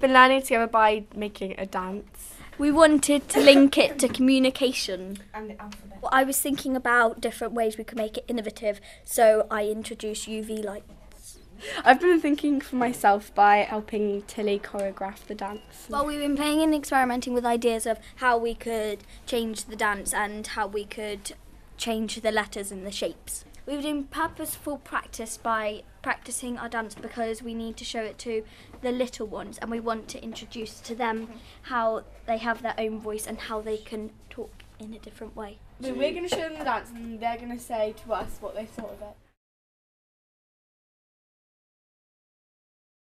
We've been learning together by making a dance. We wanted to link it to communication. And the alphabet. Well, I was thinking about different ways we could make it innovative, so I introduced UV lights. I've been thinking for myself by helping Tilly choreograph the dance. Well, we've been playing and experimenting with ideas of how we could change the dance and how we could change the letters and the shapes. We've doing purposeful practice by practicing our dance because we need to show it to the little ones and we want to introduce to them how they have their own voice and how they can talk in a different way. So we're going to show them the dance and they're going to say to us what they thought of it.